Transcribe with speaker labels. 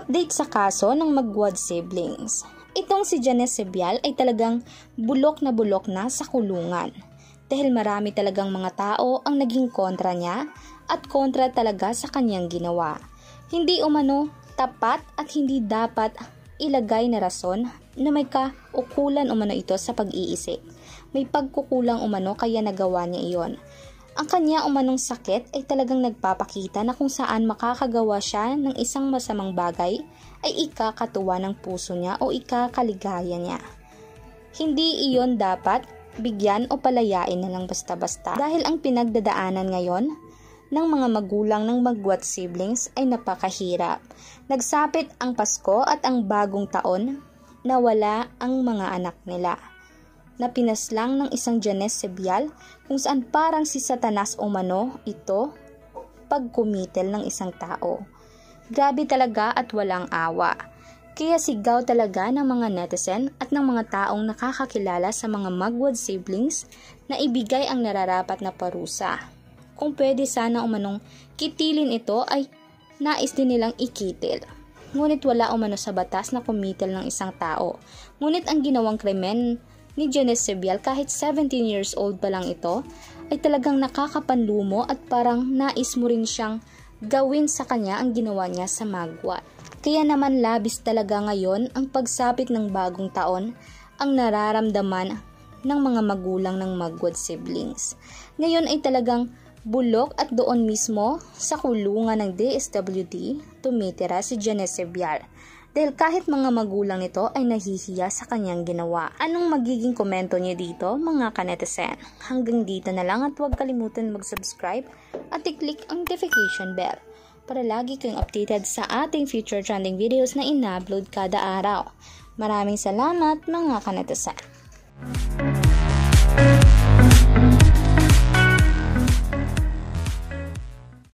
Speaker 1: Update sa kaso ng Magwad siblings. Itong si Janice Sebial ay talagang bulok na bulok na sa kulungan. Dahil marami talagang mga tao ang naging kontra niya at kontra talaga sa kanyang ginawa. Hindi umano tapat at hindi dapat ilagay na rason na may kaukulan umano ito sa pag-iisip. May pagkukulang umano kaya nagawa niya iyon. Ang kanya umanong sakit ay talagang nagpapakita na kung saan makakagawa siya ng isang masamang bagay ay ikakatuwa ng puso niya o ikakaligaya niya. Hindi iyon dapat bigyan o palayain na lang basta-basta dahil ang pinagdadaanan ngayon ng mga magulang ng magwat siblings ay napakahirap. Nagsapit ang Pasko at ang bagong taon na wala ang mga anak nila na pinaslang ng isang Janes Sebial kung saan parang si Satanas umano ito pagkumitel ng isang tao. Grabe talaga at walang awa. Kaya sigaw talaga ng mga netizen at ng mga taong nakakakilala sa mga Magwood siblings na ibigay ang nararapat na parusa. Kung pwede sana umanong kitilin ito ay nais din nilang ikitil. Ngunit wala umano sa batas na kumitil ng isang tao. Ngunit ang ginawang krimen ni Janice Sebial kahit 17 years old pa lang ito ay talagang nakakapanlumo at parang nais mo rin siyang gawin sa kanya ang ginawa niya sa magwa. Kaya naman labis talaga ngayon ang pagsapit ng bagong taon ang nararamdaman ng mga magulang ng magwad siblings. Ngayon ay talagang bulok at doon mismo sa kulungan ng DSWD tumitira si Janice Sebial dahil kahit mga magulang nito ay nahihiya sa kanyang ginawa. Anong magiging komento niyo dito mga kanetesen? Hanggang dito na lang at huwag kalimutan mag-subscribe at i-click ang notification bell para lagi kayong updated sa ating future trending videos na in-upload kada araw. Maraming salamat mga kanetesen!